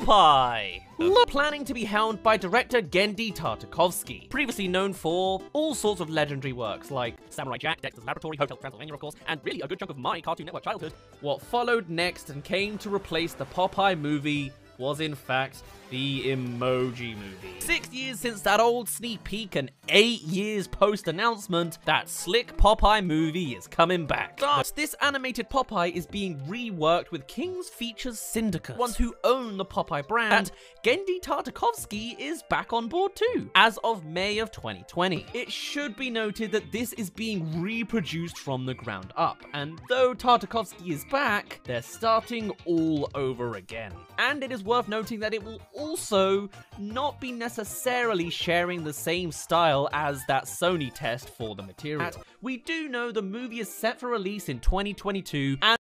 Popeye! Planning to be helmed by director Genndy Tartakovsky, previously known for all sorts of legendary works like Samurai Jack, Dexter's Laboratory, Hotel Transylvania, of course, and really a good chunk of my Cartoon Network childhood. What followed next and came to replace the Popeye movie was in fact the Emoji Movie. Six years since that old sneak peek and eight years post-announcement, that slick Popeye movie is coming back. But this animated Popeye is being reworked with King's Features Syndicate, ones who own the Popeye brand, and Genndy Tartakovsky is back on board too, as of May of 2020. It should be noted that this is being reproduced from the ground up, and though Tartakovsky is back, they're starting all over again. And it is worth noting that it will also not be necessarily sharing the same style as that Sony test for the material. we do know the movie is set for release in 2022 and